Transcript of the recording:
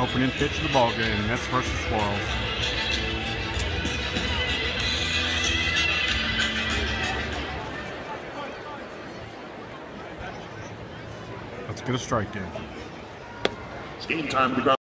Opening pitch of the ball game. Mets versus Squirrels. Let's get a strike in. It's game time to go.